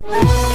Bye.